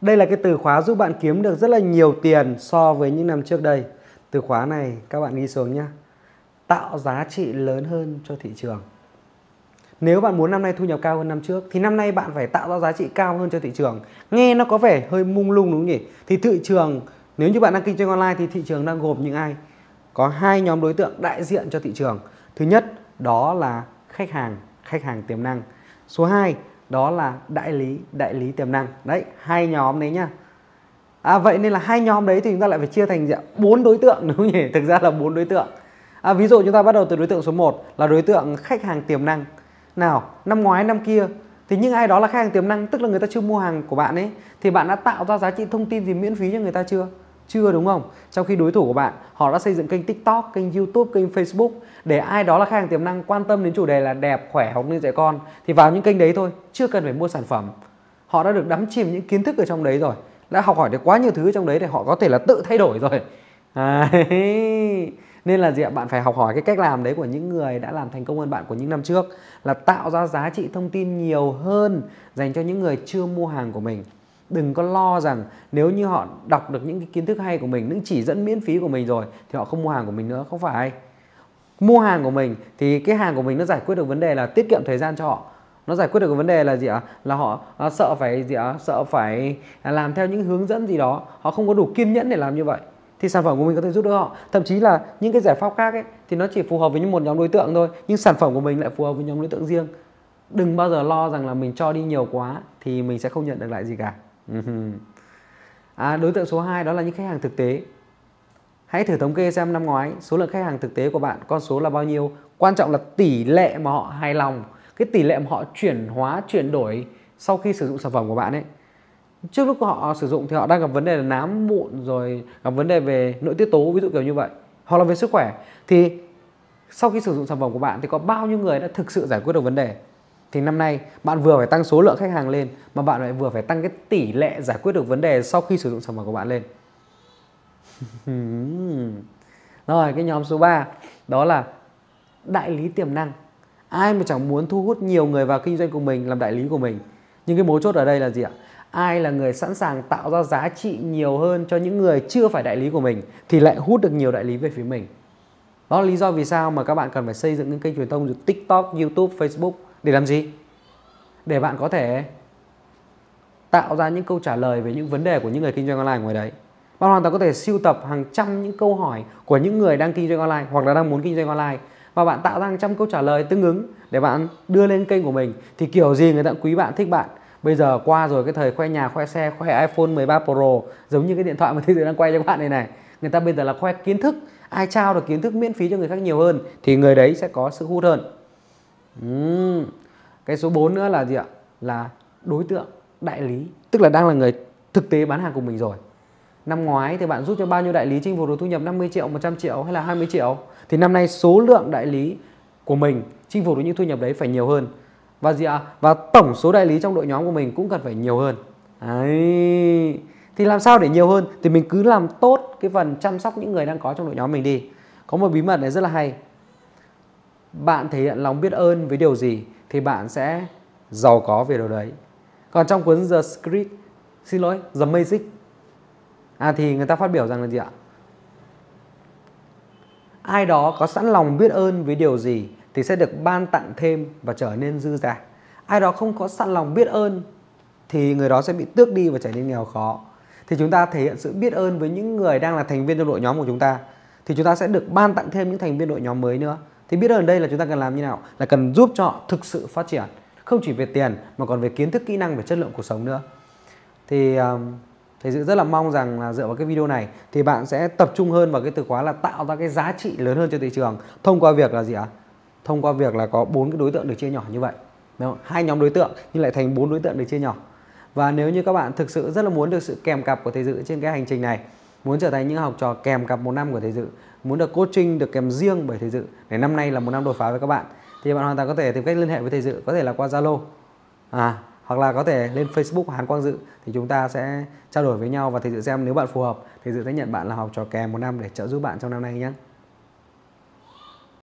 Đây là cái từ khóa giúp bạn kiếm được rất là nhiều tiền so với những năm trước đây. Từ khóa này các bạn ghi xuống nhé. Tạo giá trị lớn hơn cho thị trường. Nếu bạn muốn năm nay thu nhập cao hơn năm trước thì năm nay bạn phải tạo ra giá trị cao hơn cho thị trường. Nghe nó có vẻ hơi mung lung đúng không nhỉ? Thì thị trường nếu như bạn đang kinh doanh online thì thị trường đang gồm những ai? Có hai nhóm đối tượng đại diện cho thị trường. Thứ nhất đó là khách hàng, khách hàng tiềm năng. Số 2 đó là đại lý, đại lý tiềm năng. Đấy, hai nhóm đấy nhá. À vậy nên là hai nhóm đấy thì chúng ta lại phải chia thành bốn đối tượng đúng không nhỉ? Thực ra là bốn đối tượng. À, ví dụ chúng ta bắt đầu từ đối tượng số 1 là đối tượng khách hàng tiềm năng. Nào, năm ngoái năm kia thì những ai đó là khách hàng tiềm năng tức là người ta chưa mua hàng của bạn ấy thì bạn đã tạo ra giá trị thông tin gì miễn phí cho người ta chưa? Chưa đúng không? Trong khi đối thủ của bạn họ đã xây dựng kênh TikTok, kênh YouTube, kênh Facebook để ai đó là khách hàng tiềm năng quan tâm đến chủ đề là đẹp, khỏe, học nuôi dạy con thì vào những kênh đấy thôi, chưa cần phải mua sản phẩm. Họ đã được đắm chìm những kiến thức ở trong đấy rồi, đã học hỏi được quá nhiều thứ trong đấy để họ có thể là tự thay đổi rồi. À, nên là gì ạ bạn phải học hỏi cái cách làm đấy của những người đã làm thành công hơn bạn của những năm trước là tạo ra giá trị thông tin nhiều hơn dành cho những người chưa mua hàng của mình đừng có lo rằng nếu như họ đọc được những cái kiến thức hay của mình những chỉ dẫn miễn phí của mình rồi thì họ không mua hàng của mình nữa không phải. Mua hàng của mình thì cái hàng của mình nó giải quyết được vấn đề là tiết kiệm thời gian cho họ. Nó giải quyết được cái vấn đề là gì ạ? Là họ à, sợ phải gì ạ? Sợ phải làm theo những hướng dẫn gì đó. Họ không có đủ kiên nhẫn để làm như vậy thì sản phẩm của mình có thể giúp đỡ họ. Thậm chí là những cái giải pháp khác ấy thì nó chỉ phù hợp với những một nhóm đối tượng thôi nhưng sản phẩm của mình lại phù hợp với nhóm đối tượng riêng. Đừng bao giờ lo rằng là mình cho đi nhiều quá thì mình sẽ không nhận được lại gì cả à, đối tượng số 2 đó là những khách hàng thực tế. Hãy thử thống kê xem năm ngoái số lượng khách hàng thực tế của bạn con số là bao nhiêu. Quan trọng là tỷ lệ mà họ hài lòng. Cái tỷ lệ mà họ chuyển hóa chuyển đổi sau khi sử dụng sản phẩm của bạn ấy. Trước lúc họ sử dụng thì họ đang gặp vấn đề là nám mụn rồi gặp vấn đề về nội tiết tố ví dụ kiểu như vậy. Hoặc là về sức khỏe. Thì sau khi sử dụng sản phẩm của bạn thì có bao nhiêu người đã thực sự giải quyết được vấn đề? Thì năm nay bạn vừa phải tăng số lượng khách hàng lên mà bạn lại vừa phải tăng cái tỷ lệ giải quyết được vấn đề sau khi sử dụng sản phẩm của bạn lên. Rồi cái nhóm số 3 đó là đại lý tiềm năng. Ai mà chẳng muốn thu hút nhiều người vào kinh doanh của mình làm đại lý của mình? Nhưng cái mấu chốt ở đây là gì ạ? Ai là người sẵn sàng tạo ra giá trị nhiều hơn cho những người chưa phải đại lý của mình thì lại hút được nhiều đại lý về phía mình? Đó là lý do vì sao mà các bạn cần phải xây dựng những kênh truyền thông như TikTok, YouTube, Facebook để làm gì? Để bạn có thể tạo ra những câu trả lời về những vấn đề của những người kinh doanh online ngoài đấy. Bạn hoàn toàn có thể siêu tập hàng trăm những câu hỏi của những người đang kinh doanh online hoặc là đang muốn kinh doanh online và bạn tạo ra hàng trăm câu trả lời tương ứng để bạn đưa lên kênh của mình thì kiểu gì người ta quý bạn, thích bạn bây giờ qua rồi cái thời khoe nhà, khoe xe, khoe iPhone 13 Pro, giống như cái điện thoại mà thế giới đang quay cho các bạn này này người ta bây giờ là khoe kiến thức, ai trao được kiến thức miễn phí cho người khác nhiều hơn thì người đấy sẽ có sự hút hơn uhm. cái số 4 nữa là gì ạ? Là đối tượng, đại lý. Tức là đang là người thực tế bán hàng của mình rồi. Năm ngoái thì bạn giúp cho bao nhiêu đại lý chinh phục được thu nhập? 50 triệu 100 triệu hay là 20 triệu? Thì năm nay số lượng đại lý của mình chinh phục được những thu nhập đấy phải nhiều hơn. Và gì ạ? Và tổng số đại lý trong đội nhóm của mình cũng cần phải nhiều hơn. Đấy. Thì làm sao để nhiều hơn? Thì mình cứ làm tốt cái phần chăm sóc những người đang có trong đội nhóm mình đi. Có một bí mật này rất là hay bạn thể hiện lòng biết ơn với điều gì thì bạn sẽ giàu có về điều đấy. Còn trong cuốn The script xin lỗi, The Magic à thì người ta phát biểu rằng là gì ạ? Ai đó có sẵn lòng biết ơn với điều gì thì sẽ được ban tặng thêm và trở nên dư giả ai đó không có sẵn lòng biết ơn thì người đó sẽ bị tước đi và trở nên nghèo khó. Thì chúng ta thể hiện sự biết ơn với những người đang là thành viên trong đội nhóm của chúng ta, thì chúng ta sẽ được ban tặng thêm những thành viên đội nhóm mới nữa thì biết ơn đây là chúng ta cần làm như nào? Là cần giúp cho họ thực sự phát triển không chỉ về tiền mà còn về kiến thức kỹ năng về chất lượng cuộc sống nữa. Thì um, thầy dự rất là mong rằng là dựa vào cái video này thì bạn sẽ tập trung hơn vào cái từ khóa là tạo ra cái giá trị lớn hơn cho thị trường thông qua việc là gì ạ? Thông qua việc là có bốn cái đối tượng được chia nhỏ như vậy. Đúng không? hai nhóm đối tượng nhưng lại thành bốn đối tượng được chia nhỏ. Và nếu như các bạn thực sự rất là muốn được sự kèm cặp của thầy dự trên cái hành trình này muốn trở thành những học trò kèm cặp một năm của thầy dự muốn được coaching được kèm riêng bởi thầy dự để năm nay là một năm đột phá với các bạn thì bạn hoàn toàn có thể tìm cách liên hệ với thầy dự có thể là qua zalo à, hoặc là có thể lên facebook hàn quang dự thì chúng ta sẽ trao đổi với nhau và thầy dự xem nếu bạn phù hợp thầy dự sẽ nhận bạn là học trò kèm một năm để trợ giúp bạn trong năm nay nhé.